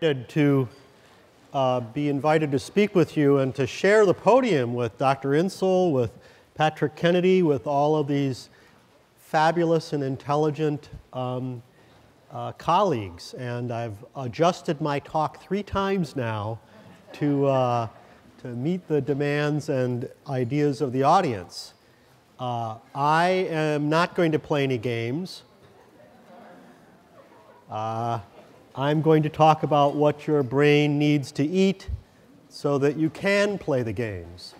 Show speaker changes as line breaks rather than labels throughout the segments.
to uh, be invited to speak with you and to share the podium with Dr. Insel, with Patrick Kennedy, with all of these fabulous and intelligent um, uh, colleagues. And I've adjusted my talk three times now to, uh, to meet the demands and ideas of the audience. Uh, I am not going to play any games. I'm going to talk about what your brain needs to eat so that you can play the games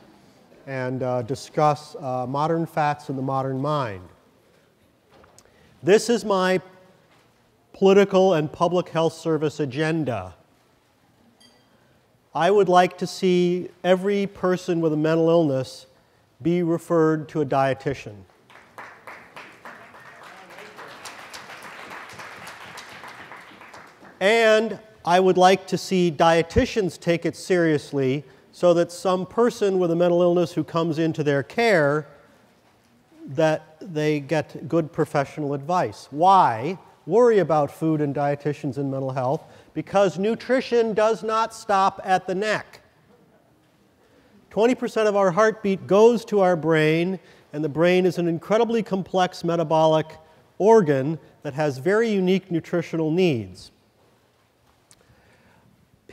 and uh, discuss uh, modern facts in the modern mind. This is my political and public health service agenda. I would like to see every person with a mental illness be referred to a dietitian. And I would like to see dietitians take it seriously so that some person with a mental illness who comes into their care that they get good professional advice. Why worry about food and dietitians and mental health? Because nutrition does not stop at the neck. 20% of our heartbeat goes to our brain, and the brain is an incredibly complex metabolic organ that has very unique nutritional needs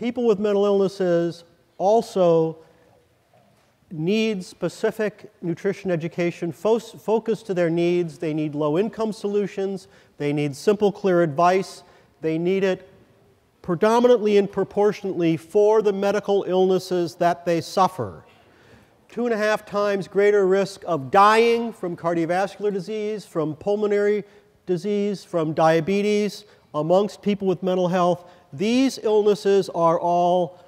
people with mental illnesses also need specific nutrition education fo focused to their needs. They need low income solutions. They need simple, clear advice. They need it predominantly and proportionately for the medical illnesses that they suffer. Two and a half times greater risk of dying from cardiovascular disease, from pulmonary disease, from diabetes amongst people with mental health these illnesses are all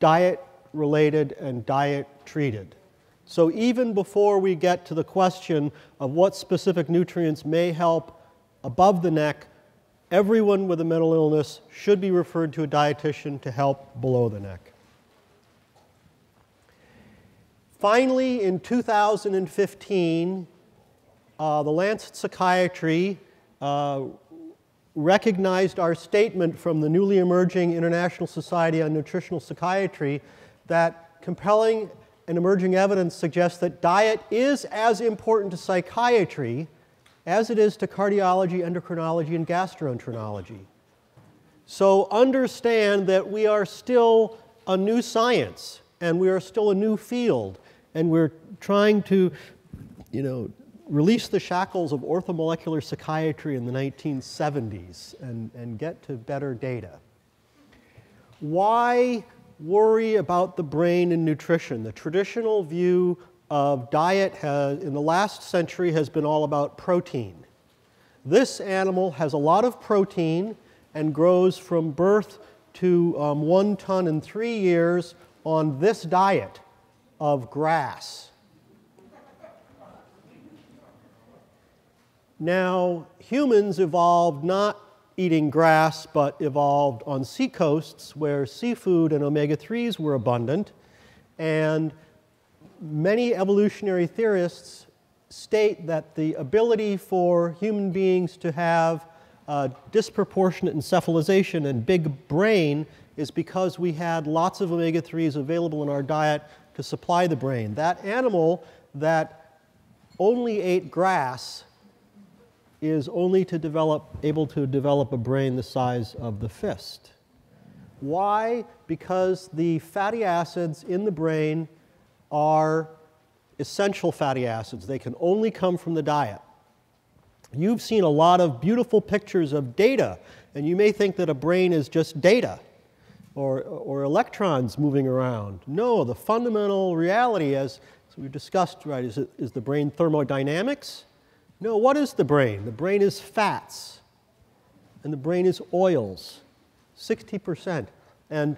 diet related and diet treated. So even before we get to the question of what specific nutrients may help above the neck, everyone with a mental illness should be referred to a dietitian to help below the neck. Finally, in 2015, uh, the Lancet Psychiatry uh, recognized our statement from the newly emerging International Society on Nutritional Psychiatry that compelling and emerging evidence suggests that diet is as important to psychiatry as it is to cardiology, endocrinology, and gastroenterology. So understand that we are still a new science and we are still a new field and we're trying to, you know, release the shackles of orthomolecular psychiatry in the 1970s and, and get to better data. Why worry about the brain and nutrition? The traditional view of diet has, in the last century has been all about protein. This animal has a lot of protein and grows from birth to um, one ton in three years on this diet of grass. Now, humans evolved not eating grass, but evolved on seacoasts where seafood and omega 3s were abundant. And many evolutionary theorists state that the ability for human beings to have disproportionate encephalization and big brain is because we had lots of omega 3s available in our diet to supply the brain. That animal that only ate grass is only to develop, able to develop a brain the size of the fist. Why? Because the fatty acids in the brain are essential fatty acids. They can only come from the diet. You've seen a lot of beautiful pictures of data, and you may think that a brain is just data or, or electrons moving around. No, the fundamental reality, as, as we've discussed, right, is, is the brain thermodynamics no, what is the brain? The brain is fats, and the brain is oils, 60%. And,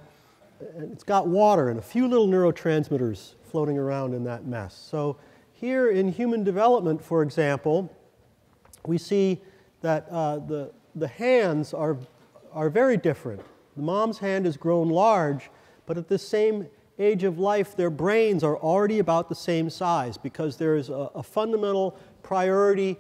and it's got water and a few little neurotransmitters floating around in that mess. So, here in human development, for example, we see that uh, the, the hands are, are very different. The mom's hand has grown large, but at the same age of life, their brains are already about the same size because there is a, a fundamental priority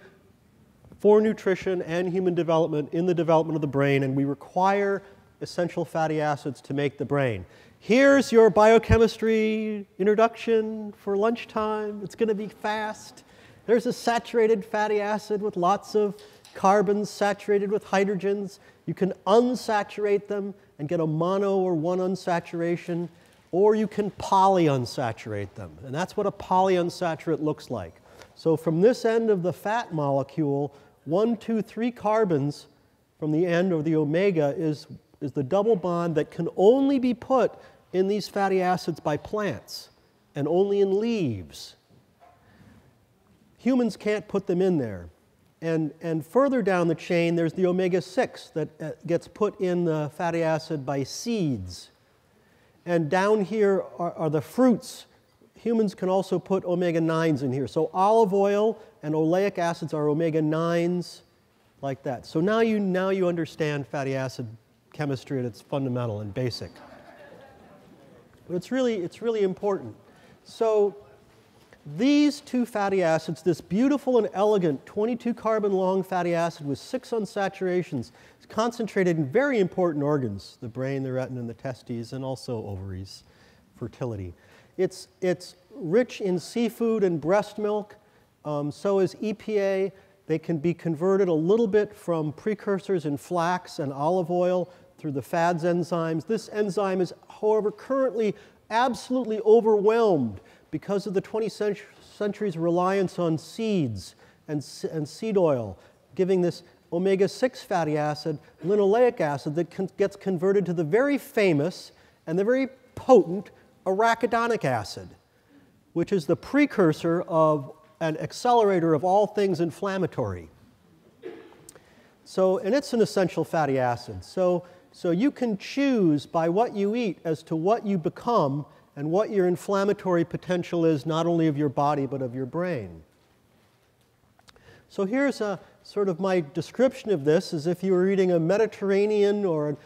for nutrition and human development in the development of the brain, and we require essential fatty acids to make the brain. Here's your biochemistry introduction for lunchtime. It's going to be fast. There's a saturated fatty acid with lots of carbons saturated with hydrogens. You can unsaturate them and get a mono or one unsaturation, or you can polyunsaturate them. And that's what a polyunsaturate looks like. So from this end of the fat molecule, one, two, three carbons from the end of the omega is, is the double bond that can only be put in these fatty acids by plants and only in leaves. Humans can't put them in there. And, and further down the chain, there's the omega 6 that uh, gets put in the fatty acid by seeds. And down here are, are the fruits. Humans can also put omega 9s in here. So olive oil and oleic acids are omega 9s, like that. So now you, now you understand fatty acid chemistry at its fundamental and basic. But it's really, it's really important. So these two fatty acids, this beautiful and elegant 22 carbon long fatty acid with six unsaturations, is concentrated in very important organs the brain, the retina, and the testes, and also ovaries, fertility. It's, it's rich in seafood and breast milk, um, so is EPA. They can be converted a little bit from precursors in flax and olive oil through the FADS enzymes. This enzyme is, however, currently absolutely overwhelmed because of the 20th century's reliance on seeds and, and seed oil, giving this omega 6 fatty acid, linoleic acid, that gets converted to the very famous and the very potent arachidonic acid, which is the precursor of an accelerator of all things inflammatory. So, and it's an essential fatty acid. So, so you can choose by what you eat as to what you become and what your inflammatory potential is, not only of your body, but of your brain. So here's a sort of my description of this as if you were eating a Mediterranean or a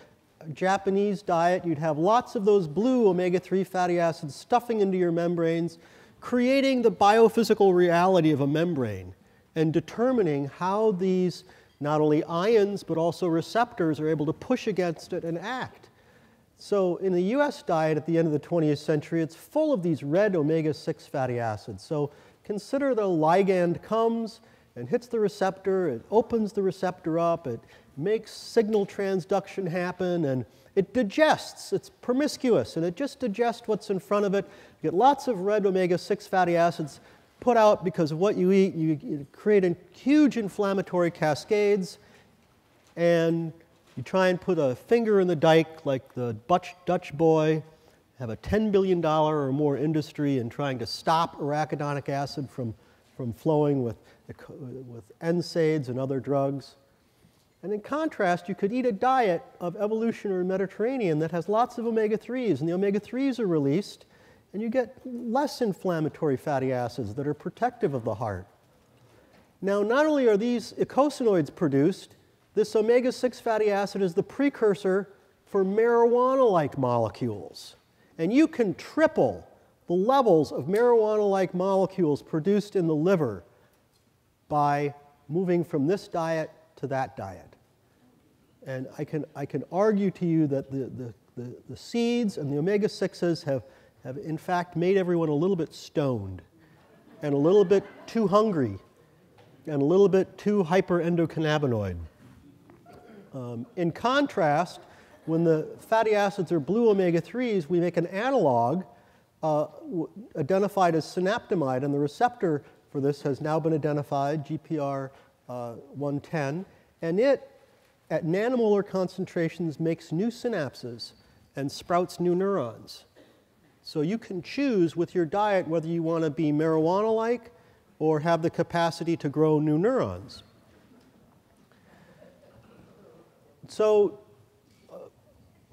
Japanese diet, you'd have lots of those blue omega 3 fatty acids stuffing into your membranes, creating the biophysical reality of a membrane and determining how these not only ions but also receptors are able to push against it and act. So in the US diet at the end of the 20th century, it's full of these red omega-6 fatty acids. So consider the ligand comes and hits the receptor, it opens the receptor up, it makes signal transduction happen, and it digests. It's promiscuous, and it just digests what's in front of it. You get lots of red omega-6 fatty acids put out because of what you eat. You, you create huge inflammatory cascades, and you try and put a finger in the dike like the Dutch boy, have a $10 billion or more industry in trying to stop arachidonic acid from, from flowing with, with NSAIDs and other drugs. And in contrast, you could eat a diet of evolutionary Mediterranean that has lots of omega 3s, and the omega 3s are released, and you get less inflammatory fatty acids that are protective of the heart. Now, not only are these eicosanoids produced, this omega 6 fatty acid is the precursor for marijuana like molecules. And you can triple the levels of marijuana like molecules produced in the liver by moving from this diet to that diet. And I can, I can argue to you that the, the, the, the seeds and the omega 6s have, have, in fact, made everyone a little bit stoned and a little bit too hungry and a little bit too hyperendocannabinoid. Um, in contrast, when the fatty acids are blue omega 3s, we make an analog uh, identified as synaptamide, and the receptor for this has now been identified, GPR uh, 110, and it, at nanomolar concentrations, makes new synapses and sprouts new neurons. So you can choose with your diet whether you want to be marijuana like or have the capacity to grow new neurons. so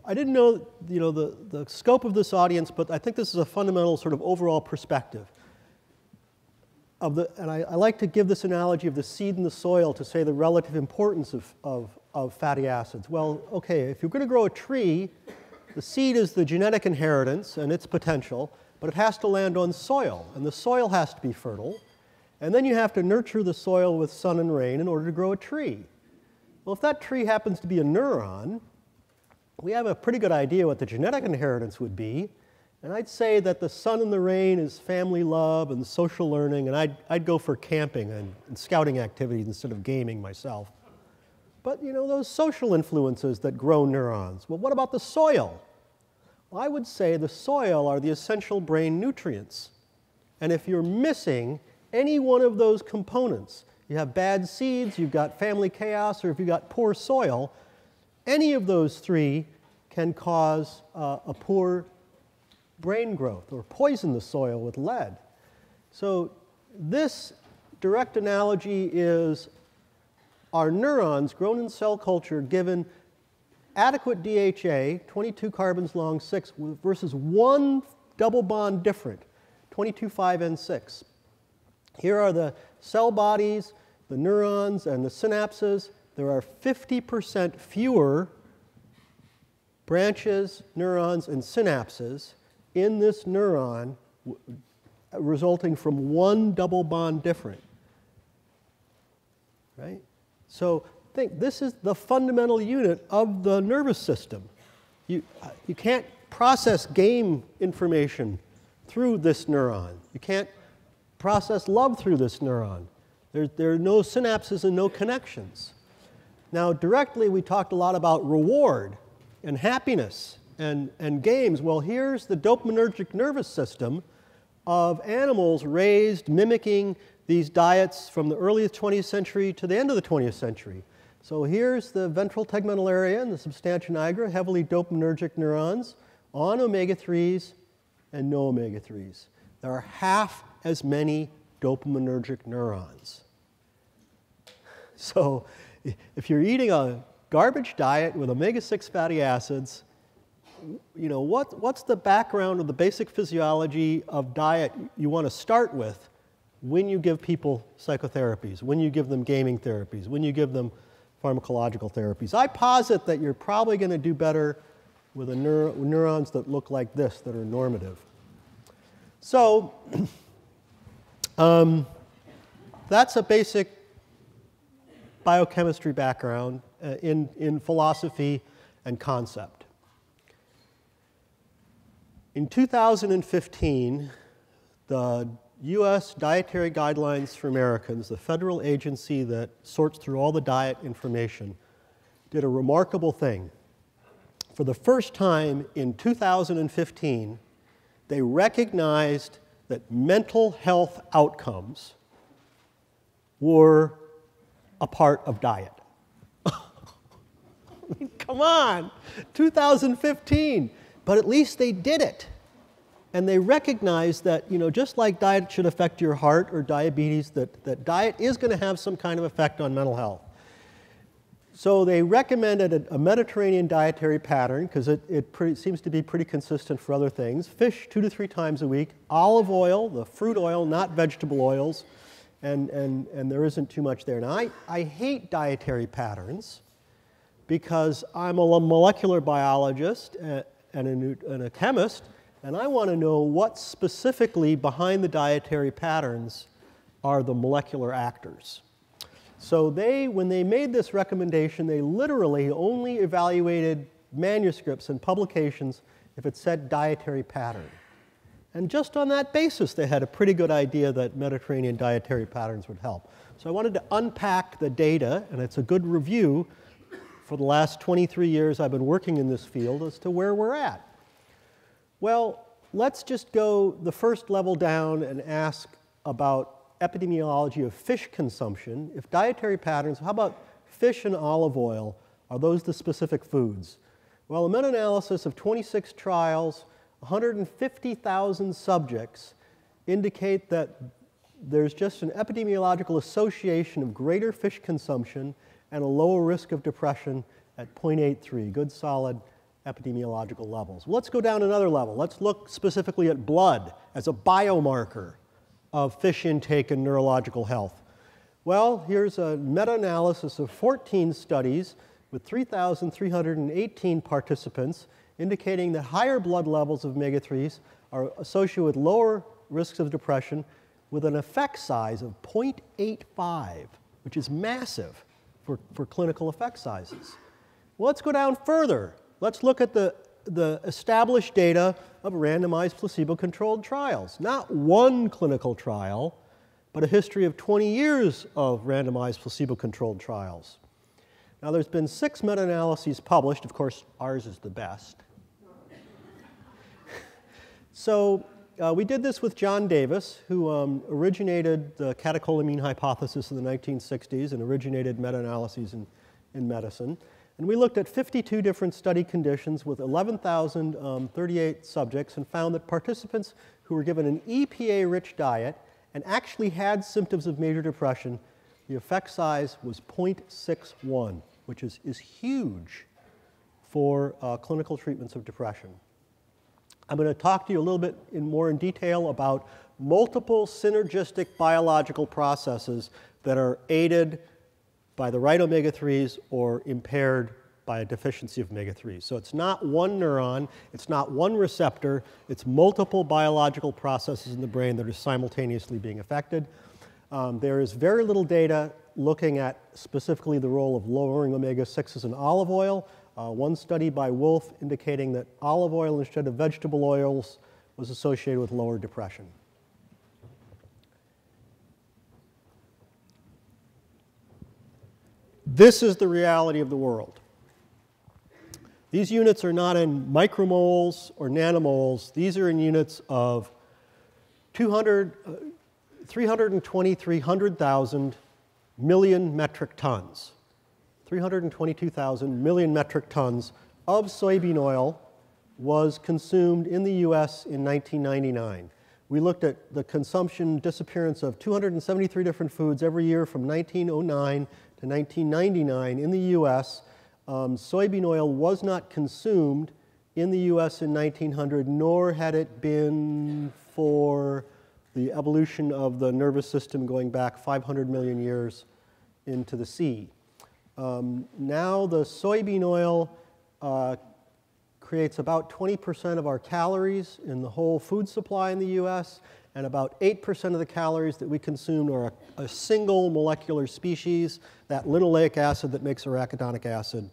I didn't know, you know the, the scope of this audience, but I think this is a fundamental sort of overall perspective. Of the, and I, I like to give this analogy of the seed in the soil to say the relative importance of, of, of fatty acids. Well, okay, if you're going to grow a tree, the seed is the genetic inheritance and its potential, but it has to land on soil, and the soil has to be fertile. And then you have to nurture the soil with sun and rain in order to grow a tree. Well, if that tree happens to be a neuron, we have a pretty good idea what the genetic inheritance would be. And I'd say that the sun and the rain is family love and social learning, and I'd, I'd go for camping and, and scouting activities instead of gaming myself. But you know, those social influences that grow neurons. Well, what about the soil? Well, I would say the soil are the essential brain nutrients. And if you're missing any one of those components, you have bad seeds, you've got family chaos, or if you've got poor soil, any of those three can cause uh, a poor brain growth or poison the soil with lead. So, this direct analogy is our neurons grown in cell culture given adequate DHA, 22 carbons long, 6, versus one double bond different, 22, 5, and 6. Here are the cell bodies, the neurons, and the synapses. There are 50% fewer branches, neurons, and synapses in this neuron resulting from one double bond different. Right? So think this is the fundamental unit of the nervous system. You, uh, you can't process game information through this neuron. You can't process love through this neuron. There, there are no synapses and no connections. Now, directly, we talked a lot about reward and happiness and, and games. Well, here's the dopaminergic nervous system of animals raised mimicking these diets from the earliest 20th century to the end of the 20th century. So here's the ventral tegmental area and the substantia nigra, heavily dopaminergic neurons on omega-3s and no omega-3s. There are half as many dopaminergic neurons. So if you're eating a garbage diet with omega-6 fatty acids, you know, what, what's the background of the basic physiology of diet you want to start with when you give people psychotherapies, when you give them gaming therapies, when you give them pharmacological therapies? I posit that you're probably going to do better with neuro neurons that look like this, that are normative. So, um, that's a basic biochemistry background uh, in, in philosophy and concept. In 2015, the US Dietary Guidelines for Americans, the federal agency that sorts through all the diet information, did a remarkable thing. For the first time in 2015, they recognized that mental health outcomes were a part of diet. come on, 2015. But at least they did it. And they recognized that, you know, just like diet should affect your heart or diabetes, that, that diet is going to have some kind of effect on mental health. So they recommended a, a Mediterranean dietary pattern because it, it pretty, seems to be pretty consistent for other things. Fish two to three times a week, olive oil, the fruit oil, not vegetable oils, and, and, and there isn't too much there. Now, I, I hate dietary patterns because I'm a molecular biologist and a, and a chemist, and I want to know what specifically behind the dietary patterns are the molecular actors. So they, when they made this recommendation, they literally only evaluated manuscripts and publications if it said dietary pattern. And just on that basis, they had a pretty good idea that Mediterranean dietary patterns would help. So I wanted to unpack the data, and it's a good review for the last 23 years I've been working in this field as to where we're at. Well, let's just go the first level down and ask about epidemiology of fish consumption. If dietary patterns, how about fish and olive oil? Are those the specific foods? Well, a meta-analysis of 26 trials, 150,000 subjects indicate that there's just an epidemiological association of greater fish consumption and a lower risk of depression at 0.83, good solid epidemiological levels. Let's go down another level. Let's look specifically at blood as a biomarker of fish intake and neurological health. Well, here's a meta-analysis of 14 studies with 3,318 participants indicating that higher blood levels of omega-3s are associated with lower risks of depression with an effect size of 0.85, which is massive for, for clinical effect sizes. Well, let's go down further. let's look at the, the established data of randomized placebo-controlled trials. Not one clinical trial, but a history of 20 years of randomized placebo-controlled trials. Now, there's been six meta-analyses published. Of course, ours is the best. So uh, we did this with John Davis, who um, originated the catecholamine hypothesis in the 1960s and originated meta-analyses in, in medicine. And we looked at 52 different study conditions with 11,038 um, subjects and found that participants who were given an EPA-rich diet and actually had symptoms of major depression, the effect size was 0.61, which is, is huge for uh, clinical treatments of depression. I'm going to talk to you a little bit in more in detail about multiple synergistic biological processes that are aided by the right omega-3s or impaired by a deficiency of omega-3s. So it's not one neuron, it's not one receptor, it's multiple biological processes in the brain that are simultaneously being affected. Um, there is very little data looking at specifically the role of lowering omega-6s in olive oil. Uh, one study by Wolf indicating that olive oil instead of vegetable oils was associated with lower depression. This is the reality of the world. These units are not in micromoles or nanomoles. These are in units of 200, uh, 320, 300,000 million metric tons. 322,000 million metric tons of soybean oil was consumed in the US in 1999. We looked at the consumption disappearance of 273 different foods every year from 1909 to 1999 in the US. Um, soybean oil was not consumed in the US in 1900, nor had it been for the evolution of the nervous system going back 500 million years into the sea. Um, now the soybean oil uh, creates about 20% of our calories in the whole food supply in the US, and about 8% of the calories that we consume are a, a, single molecular species, that linoleic acid that makes arachidonic acid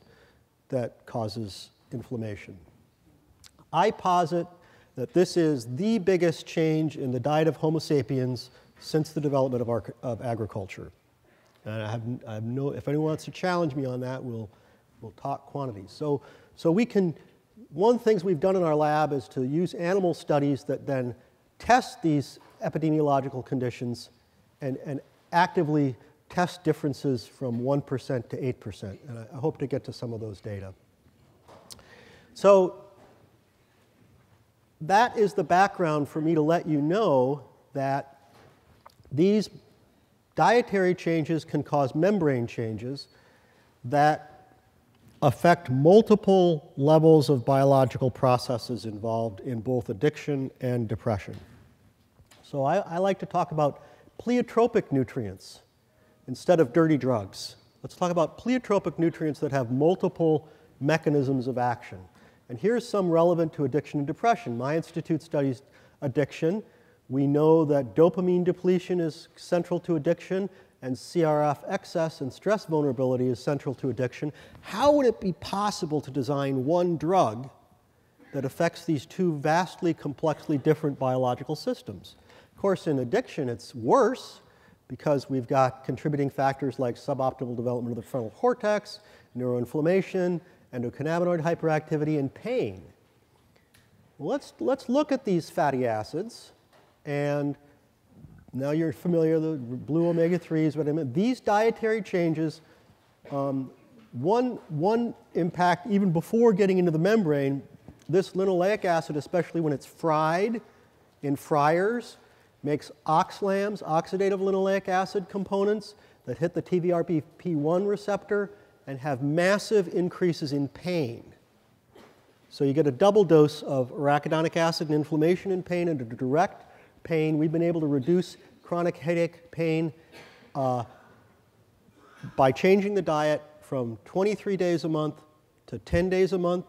that causes inflammation. I posit that this is the biggest change in the diet of Homo sapiens since the development of, our, of agriculture. And I have, I have no, if anyone wants to challenge me on that, we'll, we'll talk quantities. So, so we can, one of the things we've done in our lab is to use animal studies that then test these epidemiological conditions and, and actively test differences from 1% to 8%. And I, I hope to get to some of those data. So that is the background for me to let you know that these dietary changes can cause membrane changes that affect multiple levels of biological processes involved in both addiction and depression. So I, I, like to talk about pleiotropic nutrients instead of dirty drugs. Let's talk about pleiotropic nutrients that have multiple mechanisms of action. And here's some relevant to addiction and depression. My institute studies addiction we know that dopamine depletion is central to addiction and CRF excess and stress vulnerability is central to addiction. How would it be possible to design one drug that affects these two vastly complexly different biological systems? Of course, in addiction, it's worse because we've got contributing factors like suboptimal development of the frontal cortex, neuroinflammation, endocannabinoid hyperactivity, and pain. Let's, let's look at these fatty acids and now you're familiar with the blue omega-3s, what I mean. These dietary changes, um, one, one impact even before getting into the membrane, this linoleic acid, especially when it's fried in fryers, makes OXLAMs, oxidative linoleic acid components that hit the TRPV1 receptor and have massive increases in pain. So you get a double dose of arachidonic acid and inflammation and pain and a direct pain. We've been able to reduce chronic headache pain uh, by changing the diet from 23 days a month to 10 days a month,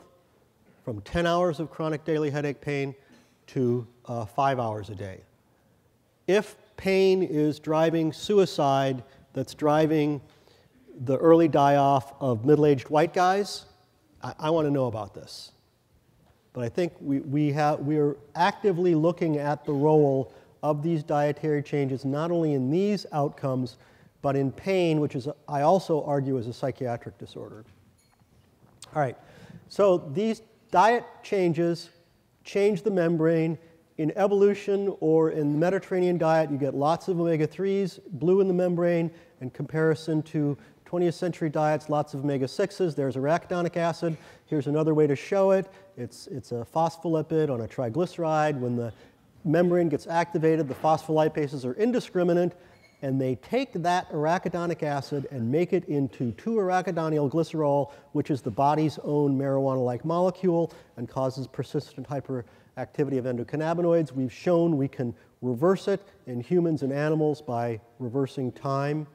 from 10 hours of chronic daily headache pain to uh, five hours a day. If pain is driving suicide, that's driving the early die off of middle aged white guys, I, I want to know about this. But I think we, we, have, we are actively looking at the role of these dietary changes, not only in these outcomes, but in pain, which is, I also argue, is a psychiatric disorder. All right, so these diet changes change the membrane. In evolution or in the Mediterranean diet, you get lots of omega 3s, blue in the membrane, in comparison to 20th century diets, lots of omega 6s. There's arachidonic acid. Here's another way to show it it's, it's a phospholipid on a triglyceride. When the membrane gets activated, the phospholipases are indiscriminate, and they take that arachidonic acid and make it into 2-arachidonyl glycerol, which is the body's own marijuana-like molecule and causes persistent hyperactivity of endocannabinoids. We've shown we can reverse it in humans and animals by reversing time.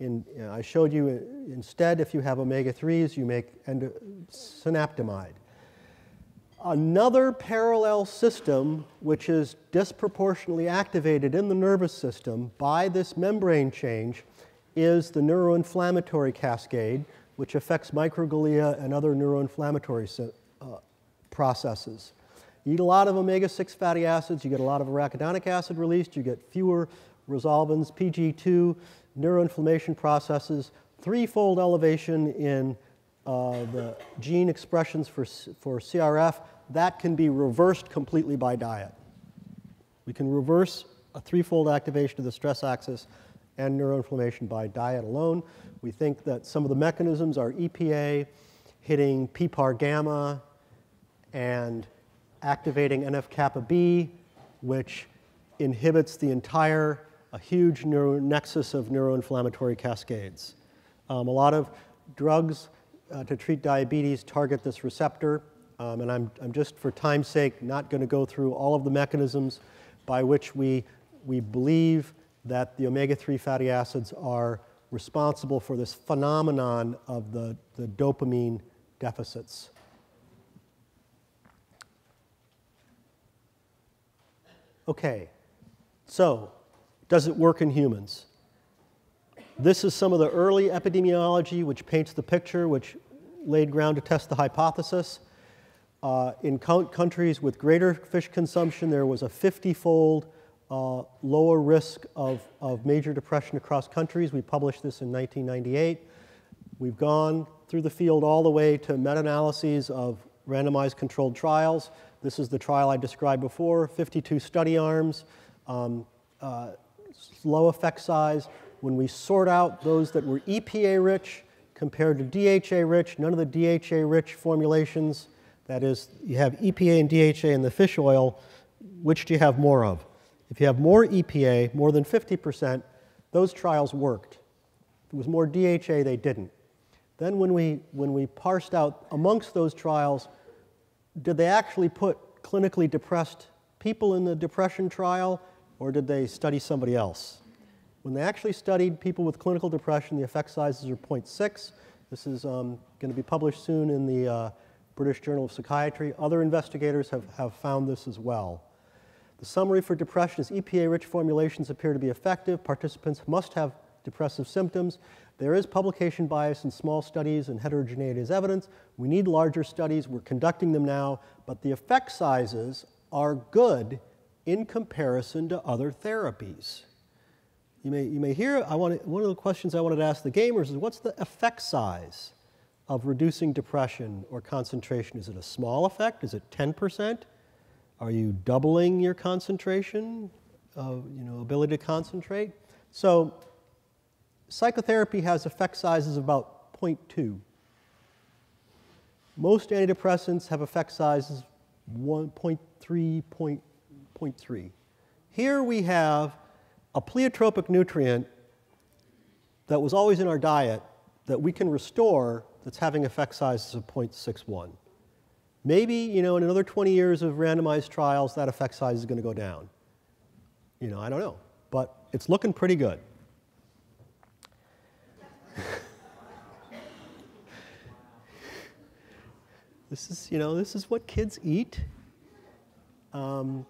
In, you know, I showed you uh, instead, if you have omega-3s, you make endo- synaptamide. Another parallel system, which is disproportionately activated in the nervous system by this membrane change, is the neuroinflammatory cascade, which affects microglia and other neuroinflammatory uh, processes. You eat a lot of omega 6 fatty acids, you get a lot of arachidonic acid released, you get fewer resolvins, PG2, neuroinflammation processes, threefold elevation in uh, the gene expressions for, for CRF, that can be reversed completely by diet. We can reverse a threefold activation of the stress axis and neuroinflammation by diet alone. We think that some of the mechanisms are EPA hitting PPAR gamma and activating NF kappa B, which inhibits the entire, a huge nexus of neuroinflammatory cascades. Um, a lot of drugs uh, to treat diabetes target this receptor, um, and I'm, I'm just for time's sake not going to go through all of the mechanisms by which we, we believe that the omega 3 fatty acids are responsible for this phenomenon of the, the dopamine deficits. Okay, so does it work in humans? This is some of the early epidemiology which paints the picture, which laid ground to test the hypothesis. Uh, in countries with greater fish consumption, there was a 50 fold uh, lower risk of, of major depression across countries. We published this in 1998. We've gone through the field all the way to meta analyses of randomized controlled trials. This is the trial I described before 52 study arms, um, uh, low effect size, when we sort out those that were EPA rich compared to DHA rich, none of the DHA rich formulations, that is, you have EPA and DHA in the fish oil, which do you have more of? If you have more EPA, more than 50%, those trials worked. If it was more DHA, they didn't. Then when we, when we parsed out amongst those trials, did they actually put clinically depressed people in the depression trial, or did they study somebody else? When they actually studied people with clinical depression, the effect sizes are 0.6. This is um, going to be published soon in the uh, British Journal of Psychiatry. Other investigators have, have found this as well. The summary for depression is EPA-rich formulations appear to be effective. Participants must have depressive symptoms. There is publication bias in small studies and heterogeneity is evidence. We need larger studies. We're conducting them now, but the effect sizes are good in comparison to other therapies. You may, you may hear, I want one of the questions I wanted to ask the gamers is what's the effect size of reducing depression or concentration? Is it a small effect? Is it 10%? Are you doubling your concentration, uh, you know, ability to concentrate? So psychotherapy has effect sizes of about 0.2. Most antidepressants have effect sizes 1.3, 0.3. Here we have a pleiotropic nutrient that was always in our diet that we can restore that's having effect sizes of 0.61. Maybe, you know, in another 20 years of randomized trials, that effect size is going to go down. You know, I don't know. But it's looking pretty good. this is, you know, this is what kids eat. Um,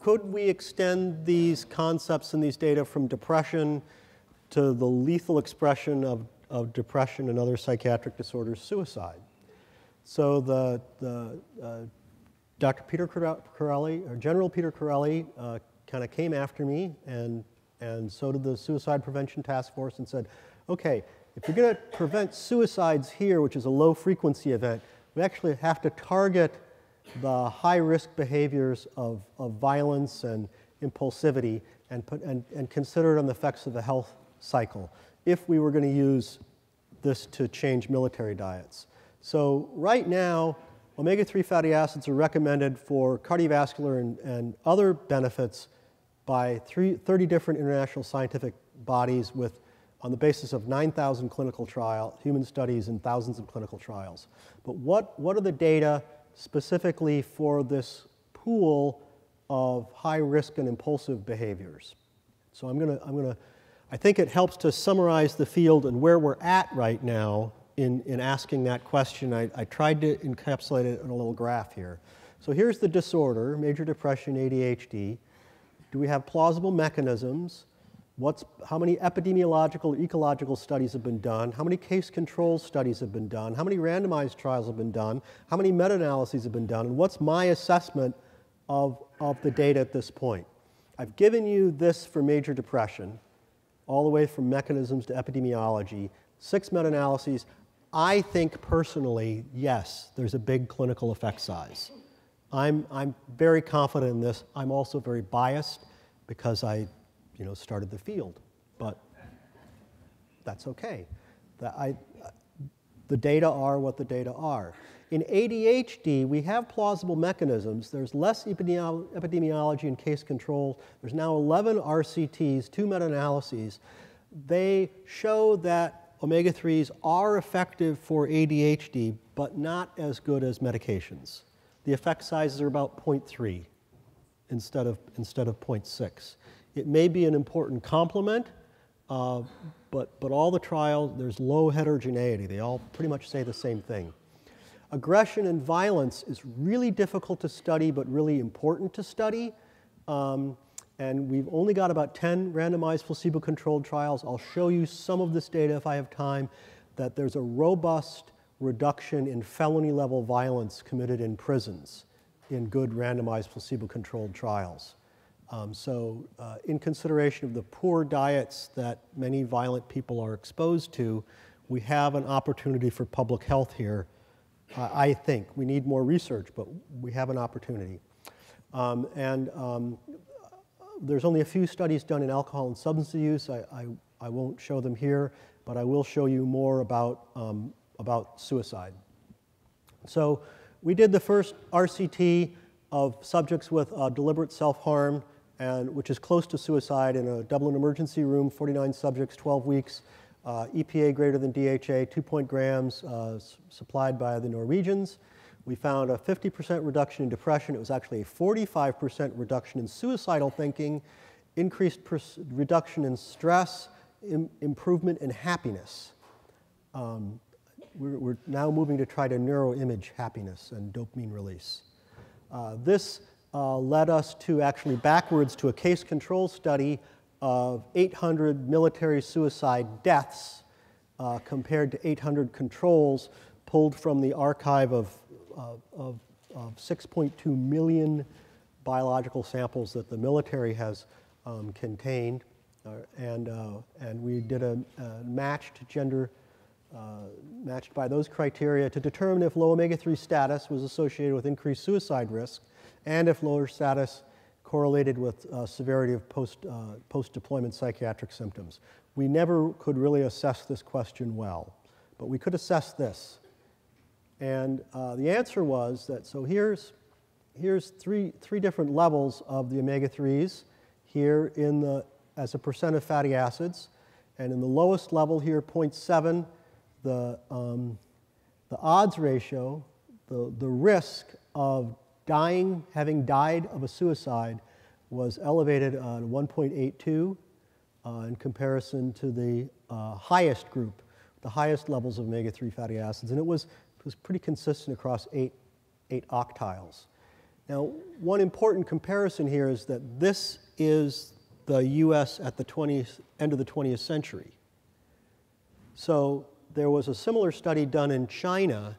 could we extend these concepts and these data from depression to the lethal expression of, of depression and other psychiatric disorders, suicide? So the, the uh, Dr. Peter Chiarelli, or General Peter Chiarelli, uh, kind of came after me, and, and so did the Suicide Prevention Task Force, and said, okay, if you're going to prevent suicides here, which is a low frequency event, we actually have to target the high risk behaviors of, of violence and impulsivity and, put, and, and consider it on the effects of the health cycle if we were going to use this to change military diets. So right now, omega-3 fatty acids are recommended for cardiovascular and, and other benefits by three, 30 different international scientific bodies with, on the basis of 9,000 clinical trial, human studies and thousands of clinical trials. But what, what are the data specifically for this pool of high risk and impulsive behaviors? So I'm gonna, I'm gonna, I think it helps to summarize the field and where we're at right now in, in asking that question. I, I tried to encapsulate it in a little graph here. So here's the disorder, major depression, ADHD. Do we have plausible mechanisms? What's, how many epidemiological, ecological studies have been done? How many case control studies have been done? How many randomized trials have been done? How many meta-analyses have been done? And what's my assessment of, of the data at this point? I've given you this for major depression, all the way from mechanisms to epidemiology, six meta-analyses. I think personally, yes, there's a big clinical effect size. I'm, I'm very confident in this. I'm also very biased because I you know, started the field. But that's okay. The, I, the data are what the data are. In ADHD, we have plausible mechanisms. There's less epidemiology and case control. There's now 11 RCTs, two meta-analyses. They show that omega-3s are effective for ADHD, but not as good as medications. The effect sizes are about 0.3 instead of, instead of 0.6. It may be an important complement, uh, but, but all the trials, there's low heterogeneity. They all pretty much say the same thing. Aggression and violence is really difficult to study, but really important to study. Um, and we've only got about 10 randomized placebo-controlled trials. I'll show you some of this data if I have time, that there's a robust reduction in felony-level violence committed in prisons in good randomized placebo-controlled trials. Um, so uh, in consideration of the poor diets that many violent people are exposed to, we have an opportunity for public health here. I think we need more research, but we have an opportunity. Um, and um, there's only a few studies done in alcohol and substance use. I, I, I, won't show them here, but I will show you more about, um, about suicide. So we did the first RCT of subjects with uh, deliberate self-harm, and which is close to suicide in a Dublin emergency room, 49 subjects, 12 weeks, uh, EPA greater than DHA, 2 grams uh, supplied by the Norwegians. We found a 50% reduction in depression. It was actually a 45% reduction in suicidal thinking, increased reduction in stress, Im improvement in happiness. Um, we're, we're, now moving to try to neuroimage happiness and dopamine release. Uh, this uh, led us to actually backwards to a case control study of 800 military suicide deaths uh, compared to 800 controls pulled from the archive of of, of, of 6.2 million biological samples that the military has um, contained. Uh, and, uh, and we did a, a matched gender, uh, matched by those criteria to determine if low omega-3 status was associated with increased suicide risk and if lower status correlated with uh, severity of post, uh, post-deployment psychiatric symptoms. We never could really assess this question well, but we could assess this. And uh, the answer was that, so here's, here's three, three different levels of the omega-3s here in the, as a percent of fatty acids. And in the lowest level here, 0.7, the, um, the odds ratio, the, the risk of dying, having died of a suicide, was elevated on 1.82 uh, in comparison to the uh, highest group, the highest levels of omega-3 fatty acids. And it was it was pretty consistent across eight, eight octiles. Now, one important comparison here is that this is the US at the 20th, end of the 20th century. So there was a similar study done in China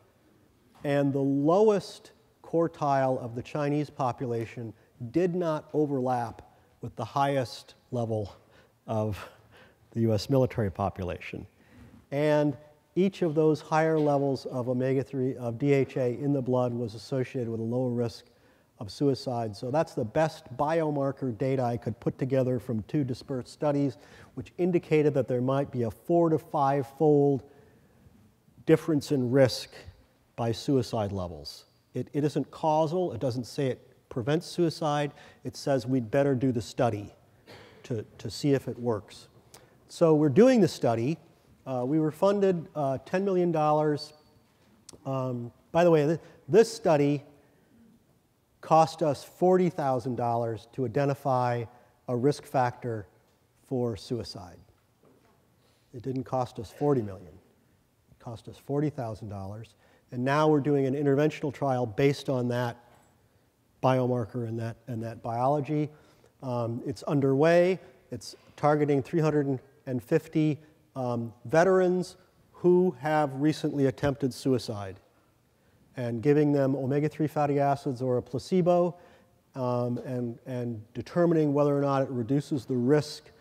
and the lowest quartile of the Chinese population did not overlap with the highest level of the US military population. And each of those higher levels of omega 3 of DHA in the blood was associated with a lower risk of suicide. So that's the best biomarker data I could put together from two dispersed studies, which indicated that there might be a four to five fold difference in risk by suicide levels. It, it isn't causal, it doesn't say it prevents suicide, it says we'd better do the study to, to see if it works. So we're doing the study. Uh, we were funded uh, $10 million. Um, by the way, th this study cost us $40,000 to identify a risk factor for suicide. It didn't cost us 40 million. It cost us $40,000. And now we're doing an interventional trial based on that biomarker and that, and that biology. Um, it's underway. It's targeting 350 um, veterans who have recently attempted suicide and giving them omega 3 fatty acids or a placebo um, and, and determining whether or not it reduces the risk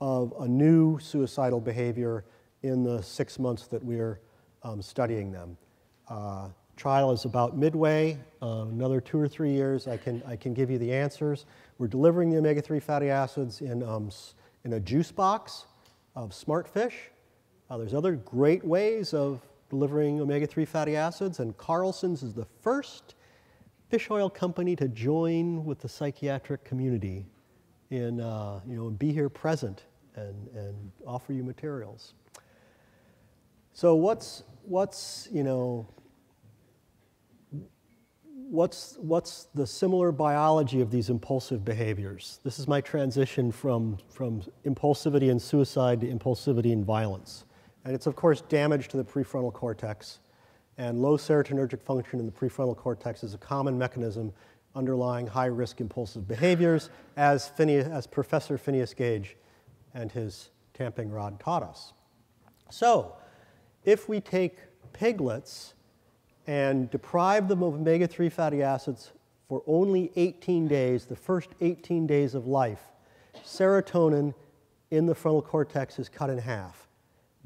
of a new suicidal behavior in the six months that we're um, studying them. Uh, trial is about midway, uh, another two or three years, I can, I can give you the answers. We're delivering the omega 3 fatty acids in, um, in a juice box of SmartFish. Uh, there's other great ways of delivering omega-3 fatty acids, and Carlson's is the first fish oil company to join with the psychiatric community in, uh, you know, and be here present and, and offer you materials. So what's, what's, you know, what's, what's the similar biology of these impulsive behaviors? This is my transition from, from impulsivity and suicide to impulsivity and violence. And it's, of course, damage to the prefrontal cortex. And low serotonergic function in the prefrontal cortex is a common mechanism underlying high risk impulsive behaviors, as, Phineas, as Professor Phineas Gage and his tamping rod taught us. So, if we take piglets and deprive them of omega 3 fatty acids for only 18 days, the first 18 days of life, serotonin in the frontal cortex is cut in half.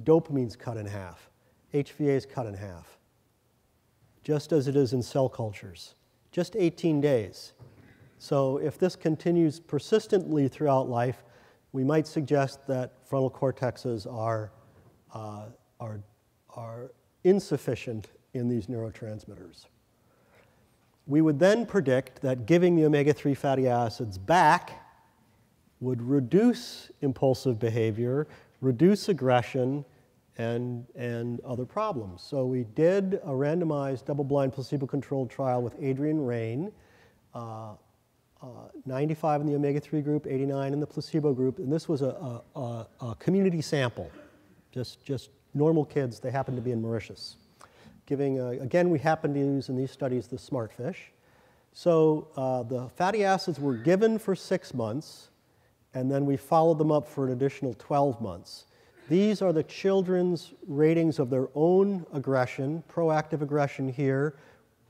Dopamine's cut in half. HVA is cut in half. Just as it is in cell cultures. Just 18 days. So if this continues persistently throughout life, we might suggest that frontal cortexes are, uh, are, are insufficient in these neurotransmitters. We would then predict that giving the omega 3 fatty acids back would reduce impulsive behavior, reduce aggression, and, and other problems. So we did a randomized double-blind placebo-controlled trial with Adrian Raine. uh, uh, 95 in the omega-3 group, 89 in the placebo group, and this was a, a, a, community sample, just, just normal kids. They happen to be in Mauritius. Giving, uh, again, we happen to use in these studies the SmartFish. So uh, the fatty acids were given for six months, and then we followed them up for an additional 12 months. These are the children's ratings of their own aggression, proactive aggression here.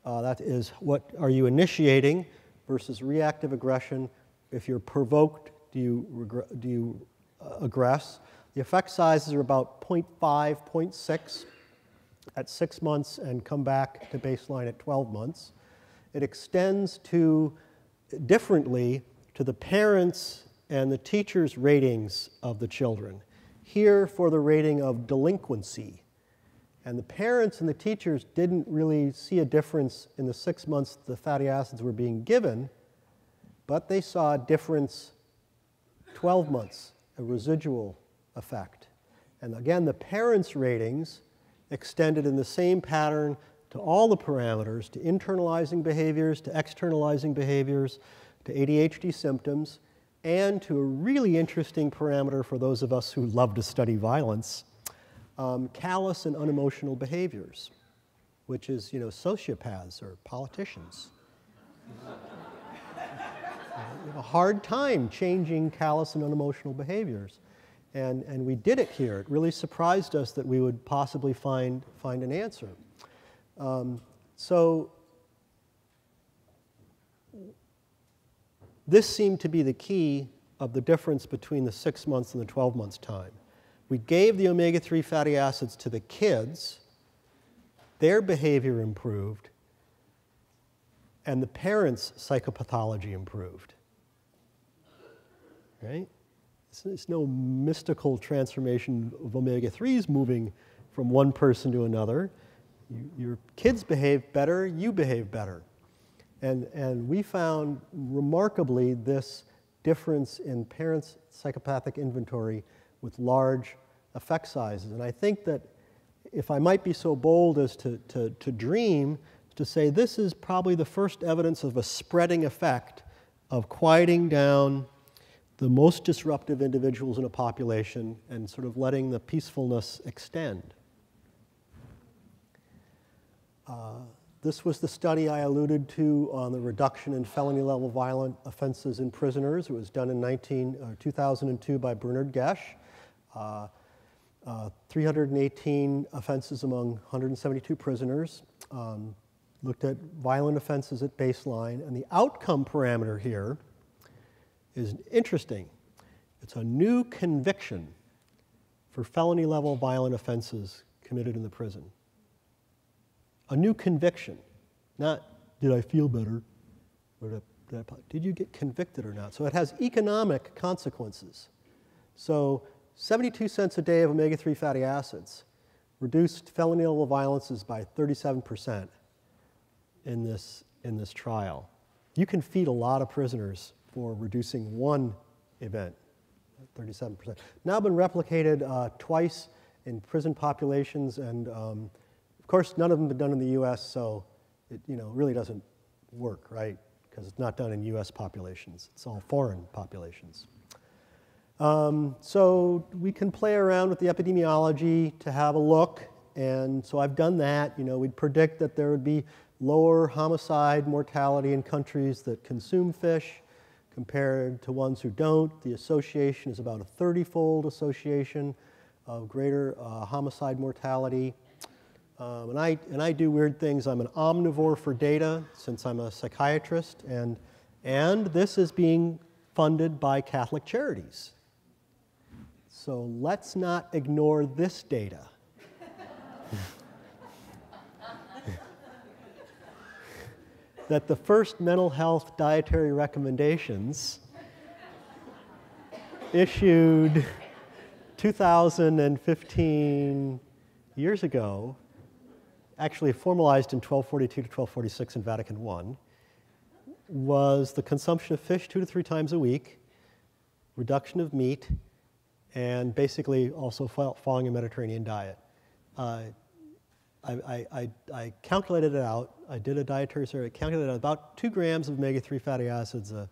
Uh, that is, what are you initiating versus reactive aggression. If you're provoked, do you, do you uh, aggress? The effect sizes are about 0.5, 0.6 at six months and come back to baseline at 12 months. It extends to differently to the parents and the teachers' ratings of the children. Here for the rating of delinquency. And the parents and the teachers didn't really see a difference in the six months the fatty acids were being given, but they saw a difference 12 months, a residual effect. And again, the parents' ratings extended in the same pattern to all the parameters, to internalizing behaviors, to externalizing behaviors, to ADHD symptoms, and to a really interesting parameter for those of us who love to study violence, um, callous and unemotional behaviors, which is, you know, sociopaths or politicians. have a hard time changing callous and unemotional behaviors. And, and we did it here. It really surprised us that we would possibly find, find an answer. Um, So this seemed to be the key of the difference between the six months and the 12 months time. We gave the omega 3 fatty acids to the kids, their behavior improved, and the parents' psychopathology improved. Right? It's, it's no mystical transformation of omega 3s moving from one person to another. You, your kids behave better, you behave better. And, and we found remarkably this difference in parents' psychopathic inventory with large effect sizes. And I think that if I might be so bold as to, to, to dream, to say this is probably the first evidence of a spreading effect of quieting down the most disruptive individuals in a population and sort of letting the peacefulness extend. Uh, this was the study I alluded to on the reduction in felony level violent offenses in prisoners. It was done in 19, uh, 2002 by Bernard Gesch. Uh, uh, 318 offenses among 172 prisoners. Um, looked at violent offenses at baseline. And the outcome parameter here is interesting. It's a new conviction for felony level violent offenses committed in the prison a new conviction. Not, did I feel better? Or did, I, did you get convicted or not? So it has economic consequences. So 72 cents a day of omega 3 fatty acids reduced felony level violences by 37% in this, in this trial. You can feed a lot of prisoners for reducing one event, 37%. Now been replicated uh, twice in prison populations and um, of course, none of them have been done in the US, so it you know, really doesn't work, right? Because it's not done in US populations, it's all foreign populations. Um, so we can play around with the epidemiology to have a look, and so I've done that. You know, we'd predict that there would be lower homicide mortality in countries that consume fish compared to ones who don't. The association is about a 30 fold association of greater uh, homicide mortality. Um, and, I, and I do weird things. I'm an omnivore for data since I'm a psychiatrist, and, and this is being funded by Catholic Charities. So let's not ignore this data. That the first mental health dietary recommendations issued 2015 years ago actually formalized in 1242 to 1246 in Vatican I, was the consumption of fish two to three times a week, reduction of meat, and basically also following a Mediterranean diet. Uh, I, I, I, calculated it out. I did a dietary survey, I calculated out about two grams of omega 3 fatty acids a,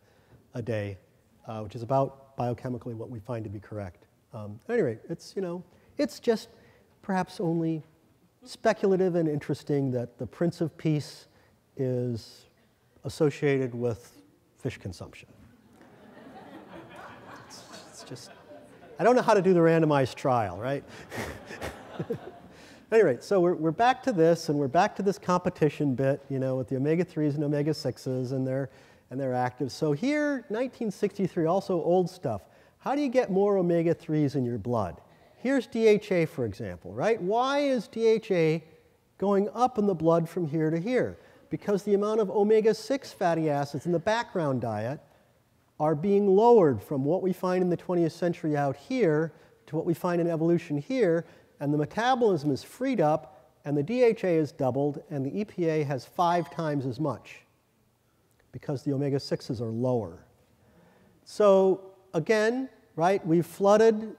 a day, uh, which is about biochemically what we find to be correct. Um, at any rate, it's, you know, it's just perhaps only speculative and interesting that the Prince of Peace is associated with fish consumption. it's, it's just, I don't know how to do the randomized trial, right? anyway, so we're, we're back to this, and we're back to this competition bit, you know, with the omega 3s and omega 6s, and they're, and they're active. So here, 1963, also old stuff. How do you get more omega 3s in your blood? Here's DHA, for example, right? Why is DHA going up in the blood from here to here? Because the amount of omega 6 fatty acids in the background diet are being lowered from what we find in the 20th century out here to what we find in evolution here, and the metabolism is freed up, and the DHA is doubled, and the EPA has five times as much because the omega 6s are lower. So, again, right, we've flooded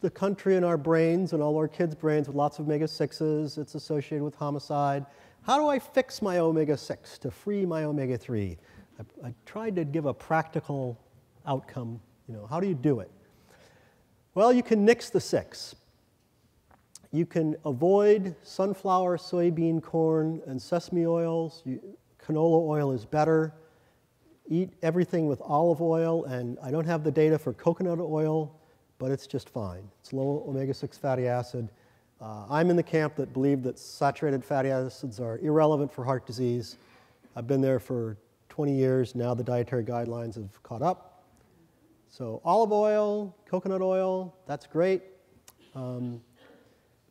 the country and our brains and all our kids' brains with lots of omega 6s. It's associated with homicide. How do I fix my omega 6 to free my omega 3? I, I tried to give a practical outcome. You know, how do you do it? Well, you can nix the six. You can avoid sunflower, soybean, corn, and sesame oils. You, canola oil is better. Eat everything with olive oil, and I don't have the data for coconut oil but it's just fine. It's low omega 6 fatty acid. Uh, I'm in the camp that believe that saturated fatty acids are irrelevant for heart disease. I've been there for 20 years. Now the dietary guidelines have caught up. So olive oil, coconut oil, that's great. Um,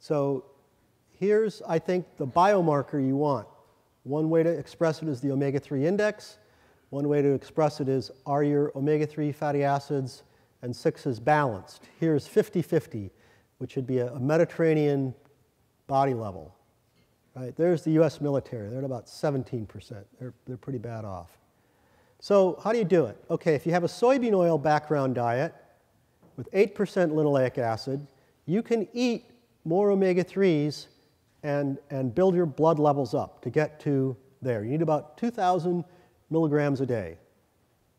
so here's, I think, the biomarker you want. One way to express it is the omega-3 index. One way to express it is, are your omega-3 fatty acids and 6s balanced? Here's 50-50, which would be a, Mediterranean body level. Right? There's the US military. They're at about 17%. They're, they're pretty bad off. So how do you do it? Okay, if you have a soybean oil background diet with 8% linoleic acid, you can eat more omega-3s and, and build your blood levels up to get to there. You need about 2,000 milligrams a day.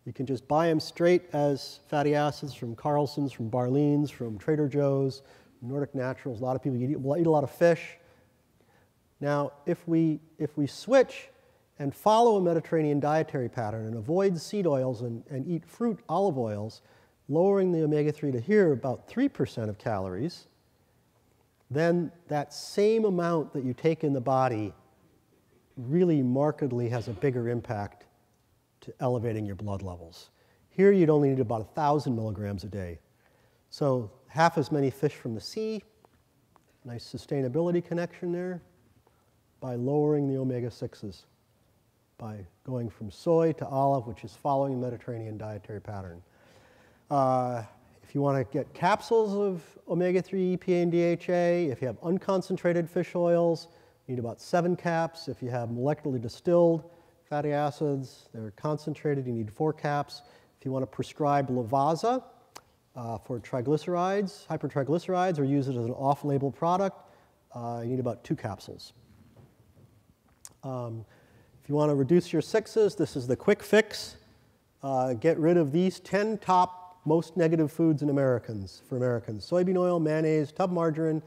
You can just buy them straight as fatty acids from Carlson's, from Barlean's, from Trader Joe's, Nordic Naturals. A lot of people eat, eat a lot of fish. Now, if we, if we switch and follow a Mediterranean dietary pattern and avoid seed oils and, and eat fruit olive oils, lowering the omega-3 to here about 3% of calories, then that same amount that you take in the body really markedly has a bigger impact to elevating your blood levels. Here you'd only need about 1,000 milligrams a day. So half as many fish from the sea, nice sustainability connection there, by lowering the omega-6s, by going from soy to olive, which is following the Mediterranean dietary pattern. Uh, if you want to get capsules of omega-3, EPA, and DHA, if you have unconcentrated fish oils, you need about seven caps. If you have molecularly distilled fatty acids, they're concentrated, you need four caps. If you want to prescribe Lovaza uh, for triglycerides, hypertriglycerides, or use it as an off-label product, uh, you need about two capsules. Um, if you want to reduce your sixes, this is the quick fix. Uh, get rid of these 10 top most negative foods in Americans for Americans. Soybean oil, mayonnaise, tub margarine,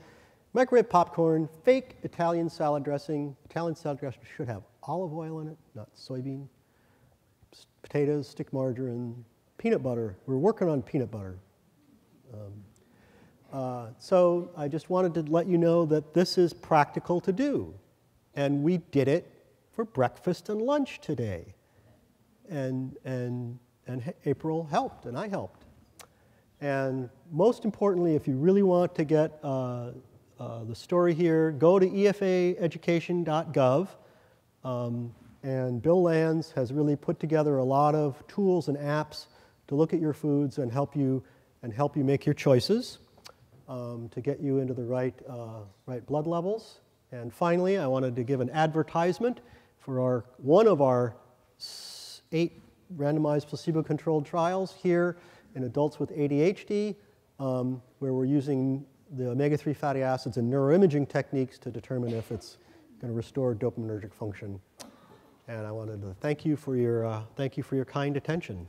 microwave popcorn, fake Italian salad dressing. Italian salad dressing should have olive oil in it, not soybean. Potatoes, stick margarine, peanut butter. We're working on peanut butter. Um, uh, so I just wanted to let you know that this is practical to do. And we did it for breakfast and lunch today. And, and, and April helped, and I helped. And most importantly, if you really want to get uh, uh, the story here, go to efaeducation.gov. Um, and Bill Lands has really put together a lot of tools and apps to look at your foods and help you and help you make your choices um, to get you into the right, uh, right blood levels. And finally, I wanted to give an advertisement for our, one of our eight randomized placebo-controlled trials here in adults with ADHD, um, where we're using the omega-3 fatty acids and neuroimaging techniques to determine if it's going to restore dopaminergic function. And I wanted to thank you for your, uh, thank you for your kind attention.